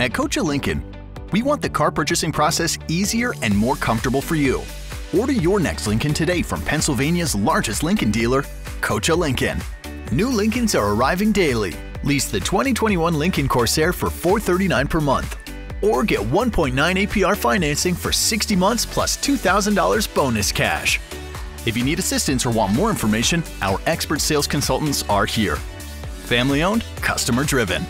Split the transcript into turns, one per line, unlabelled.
At Coccia Lincoln, we want the car purchasing process easier and more comfortable for you. Order your next Lincoln today from Pennsylvania's largest Lincoln dealer, Coccia Lincoln. New Lincolns are arriving daily. Lease the 2021 Lincoln Corsair for $439 per month. Or get 1.9 APR financing for 60 months plus $2,000 bonus cash. If you need assistance or want more information, our expert sales consultants are here. Family owned, customer driven.